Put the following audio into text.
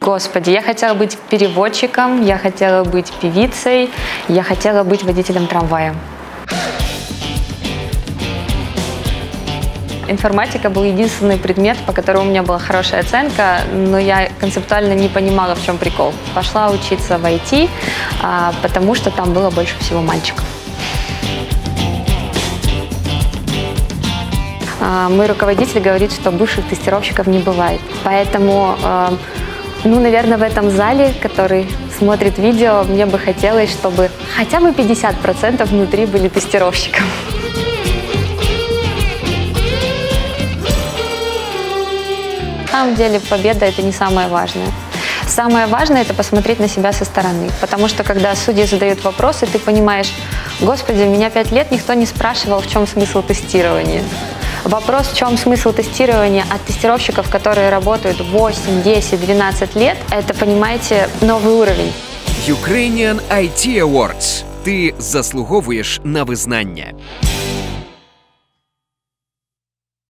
Господи, я хотела быть переводчиком, я хотела быть певицей, я хотела быть водителем трамвая. Информатика был единственный предмет, по которому у меня была хорошая оценка, но я концептуально не понимала, в чем прикол. Пошла учиться в IT, а, потому что там было больше всего мальчиков. А, мой руководитель говорит, что бывших тестировщиков не бывает. Поэтому, а, ну, наверное, в этом зале, который смотрит видео, мне бы хотелось, чтобы хотя бы 50% внутри были тестировщиком. На самом деле победа это не самое важное. Самое важное это посмотреть на себя со стороны. Потому что когда судьи задают вопросы, ты понимаешь, господи, меня пять лет никто не спрашивал, в чем смысл тестирования. Вопрос, в чем смысл тестирования от тестировщиков, которые работают 8, 10, 12 лет, это, понимаете, новый уровень. Ukrainian IT Awards. Ти заслуговуєш на визнання.